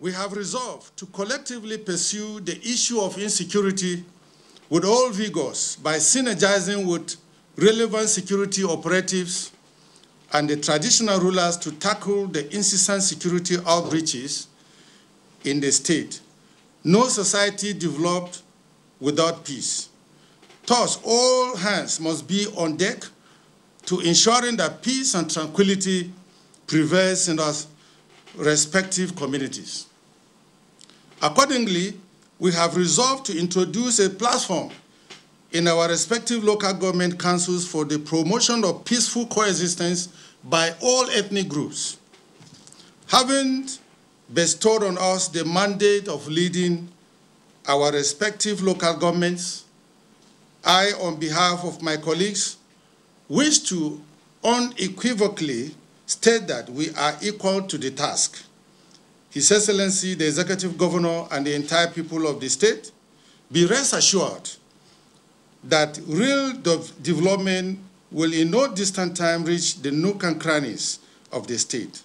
we have resolved to collectively pursue the issue of insecurity with all vigors by synergizing with relevant security operatives and the traditional rulers to tackle the incessant security outbreaches in the state. No society developed without peace. Thus, all hands must be on deck to ensuring that peace and tranquility prevails in our respective communities. Accordingly, we have resolved to introduce a platform in our respective local government councils for the promotion of peaceful coexistence by all ethnic groups. Having bestowed on us the mandate of leading our respective local governments, I, on behalf of my colleagues, wish to unequivocally state that we are equal to the task. His Excellency, the Executive Governor, and the entire people of the state, be rest assured that real de development will in no distant time reach the nook and crannies of the state.